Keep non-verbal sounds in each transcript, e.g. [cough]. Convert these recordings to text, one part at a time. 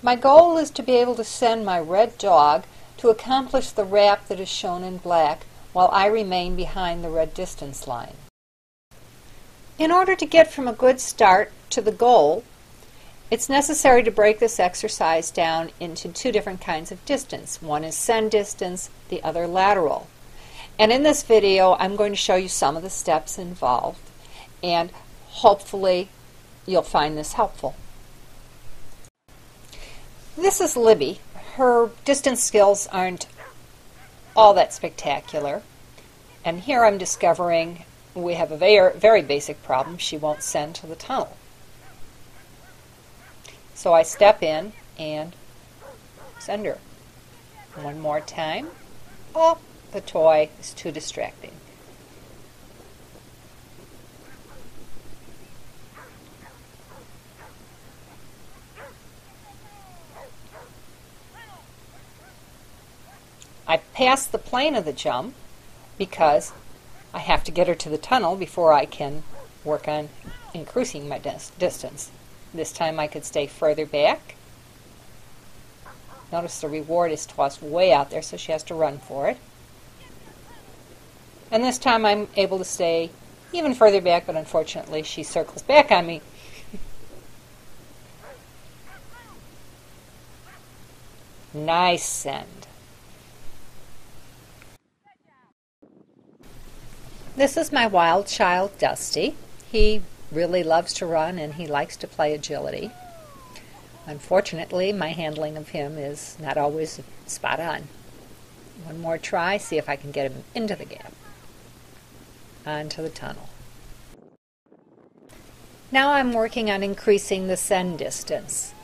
My goal is to be able to send my red dog to accomplish the wrap that is shown in black while I remain behind the red distance line. In order to get from a good start to the goal, it's necessary to break this exercise down into two different kinds of distance. One is send distance, the other lateral. And in this video, I'm going to show you some of the steps involved, and hopefully you'll find this helpful. This is Libby. Her distance skills aren't all that spectacular. And here I'm discovering we have a very, very basic problem. She won't send to the tunnel. So I step in and send her. One more time. Oh, the toy is too distracting. I pass the plane of the jump because I have to get her to the tunnel before I can work on increasing my dis distance. This time I could stay further back. Notice the reward is tossed way out there, so she has to run for it. And this time I'm able to stay even further back, but unfortunately she circles back on me. [laughs] nice send. This is my wild child, Dusty. He really loves to run and he likes to play agility. Unfortunately, my handling of him is not always spot on. One more try, see if I can get him into the gap, onto the tunnel. Now I'm working on increasing the send distance.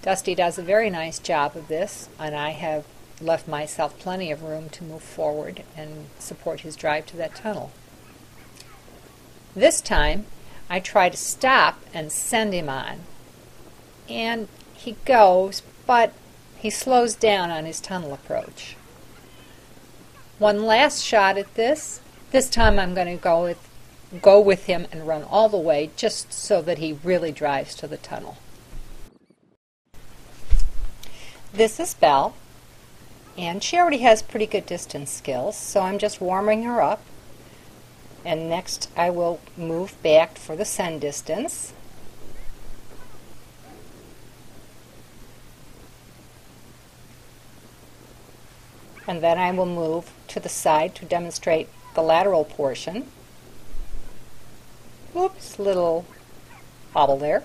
Dusty does a very nice job of this, and I have left myself plenty of room to move forward and support his drive to that tunnel. This time, I try to stop and send him on. And he goes, but he slows down on his tunnel approach. One last shot at this. This time I'm going to go with go with him and run all the way just so that he really drives to the tunnel. This is Belle. And she already has pretty good distance skills, so I'm just warming her up. And next I will move back for the send distance. And then I will move to the side to demonstrate the lateral portion. Whoops, little hobble there.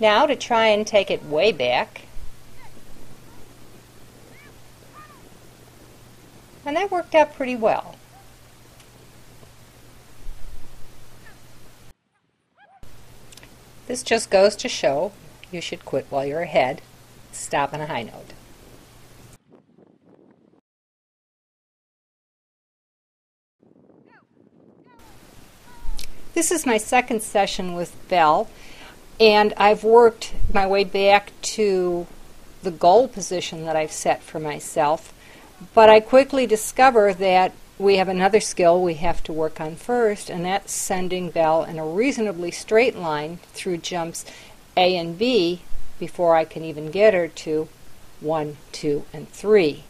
Now to try and take it way back. And that worked out pretty well. This just goes to show you should quit while you're ahead. Stop on a high note. This is my second session with Belle. And I've worked my way back to the goal position that I've set for myself. But I quickly discover that we have another skill we have to work on first, and that's sending Belle in a reasonably straight line through jumps A and B before I can even get her to 1, 2, and 3.